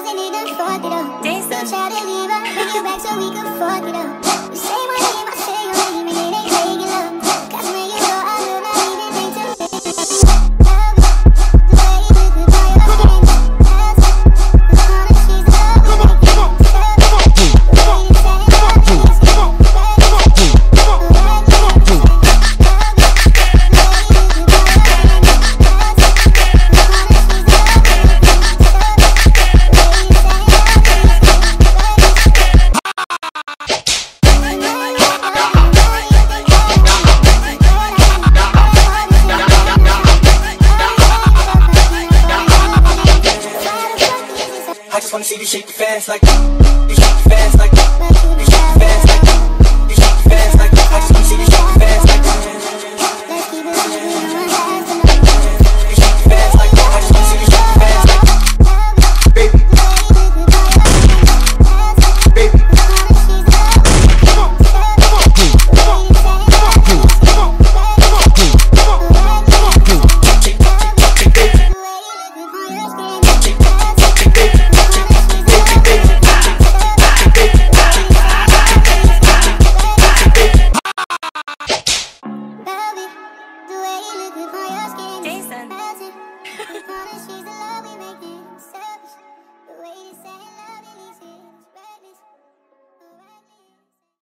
wasn't even fuck it up. So try to leave her, bring you back so we can fuck it up. Just wanna see you shake your fast like uh, You shake your fast like uh,